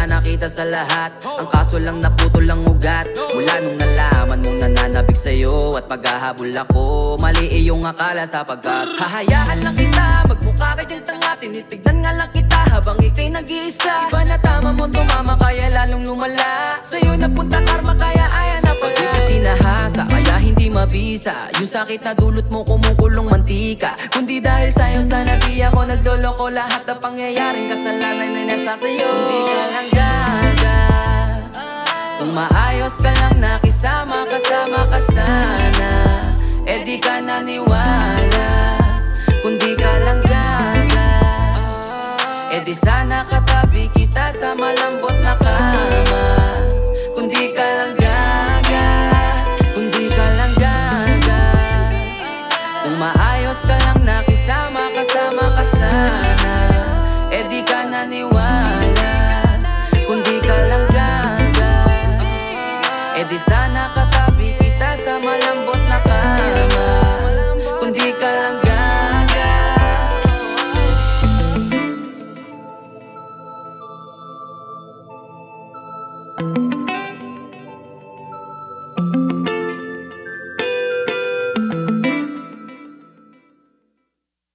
ka nakita sa lahat. Ang kaso lang naputol ang ugat. Mula nung nalaman mong nananabig sa'yo At maghahabol ako. Mali iyong akala sapagkat Hahayaan lang kita. Magmukha ka dyan Tinitignan nga lang kita Habang ika'y nag-iisa. Iba na tama mo tumama Kaya lalong lumala. Sa'yo napunta karma Kaya ayan na pala. Pag tinahasa Kaya hindi mabisa. Yung sakit na dulot mo Kumukulong mantika. Kundi dahil sa'yo Sana di ako nagloloko. Lahat na pangyayaring kasalanan Ay nasa sa'yo maayos ka lang nakisama Kasama ka sana. E di ka naniwala Kundi ka lang gaga E eh, di sana katabi kita sa malambot na kama. Kundi ka lang